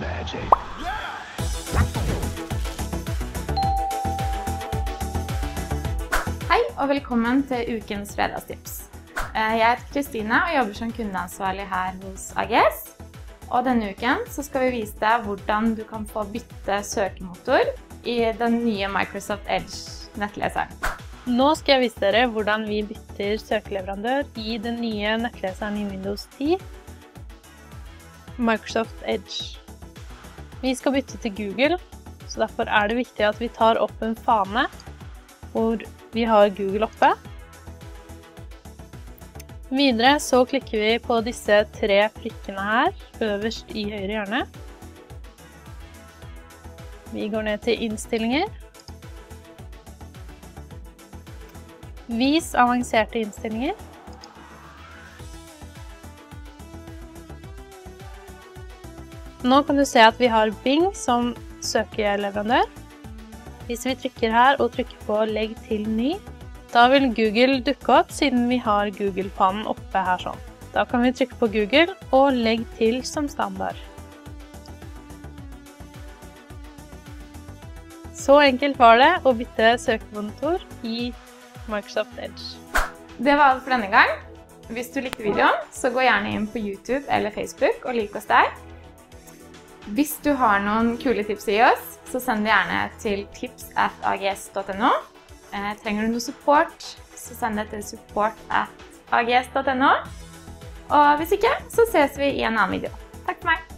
magic. Hei og velkommen til ukens fredagstips. Eh, Jeg heter Kristine og jobber som kundeansvarlig her hos AGS. Og denne uken så skal vi vise deg hvordan du kan få bytte søkemotor i den nye Microsoft Edge-nettleseren. Nå skal jeg vise dere hvordan vi bytter søkeleverandør i den nye nettleseren i Windows 10, Microsoft Edge. Vi skal bytte til Google, så derfor er det viktig at vi tar opp en fane hvor vi har Google oppe. Videre så klikker vi på disse tre prikkene her, øverst i høyre hjørne. Vi går ned til innstillinger. Vis avanserte innstillinger. Nå kan du se at vi har Bing som søkeleverandør. Hvis vi trykker her og trykker på legg til ny, da vil Google dukke opp siden vi har Google-pannen oppe her sånn. Da kan vi trykke på Google og legg til som standard. Så enkelt var det å bytte søkemotor i Microsoft Edge. Det var alt for denne gang. Hvis du likte videoen, så gå gjerne inn på YouTube eller Facebook og lik oss der. Hvis du har noen kule tips å gi oss, så send det gjerne til tips at ags.no. Eh, trenger du noe support, så send det til support at ags.no. Og hvis ikke, så ses vi i en annen video. Takk for meg.